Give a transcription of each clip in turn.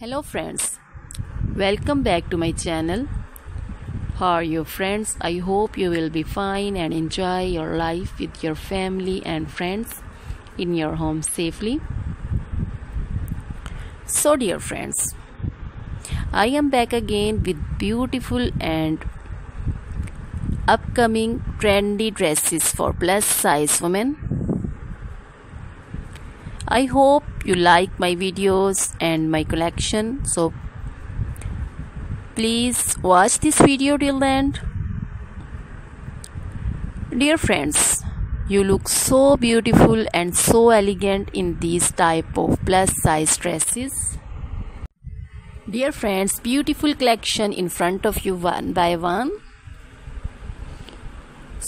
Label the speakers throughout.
Speaker 1: hello friends. Welcome back to my channel. How are you friends? I hope you will be fine and enjoy your life with your family and friends in your home safely. So dear friends i am back again with beautiful and upcoming trendy dresses for plus size women I hope you like my videos and my collection. So please watch this video till the end. Dear friends, you look so beautiful and so elegant in these type of plus size dresses. Dear friends, beautiful collection in front of you one by one.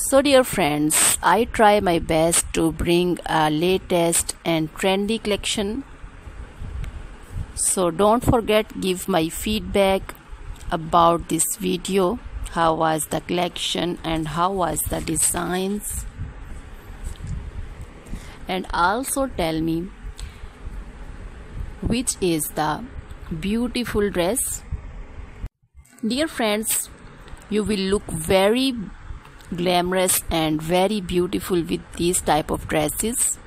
Speaker 1: So dear friends, I try my best to bring a latest and trendy collection. So don't forget give my feedback about this video. How was the collection and how was the designs? And also tell me which is the beautiful dress. Dear friends, you will look very glamorous and very beautiful with these type of dresses.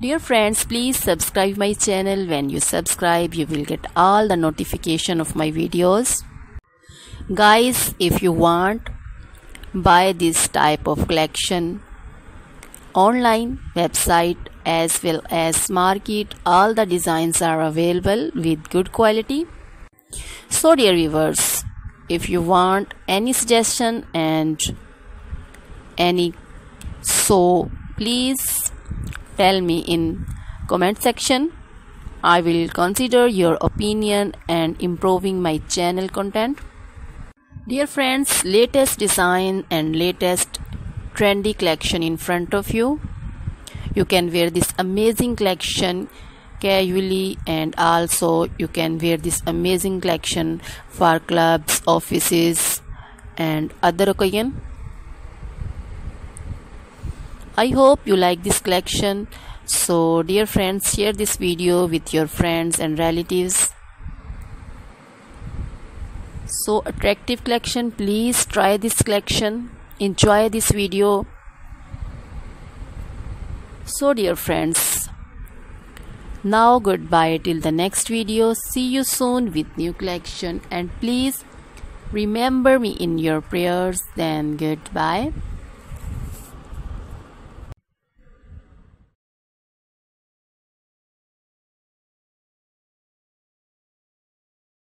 Speaker 1: Dear friends please subscribe my channel. When you subscribe you will get all the notification of my videos. Guys if you want buy this type of collection online website as well as market. All the designs are available with good quality. So dear viewers if you want any suggestion and any so please tell me in comment section. I will consider your opinion and improving my channel content. Dear friends latest design and latest trendy collection in front of you. You can wear this amazing collection casually and also you can wear this amazing collection for clubs offices and other occasion. I hope you like this collection. So dear friends share this video with your friends and relatives. So attractive collection please try this collection. Enjoy this video. So dear friends now goodbye till the next video. See you soon with new collection and please remember me in your prayers. Then goodbye.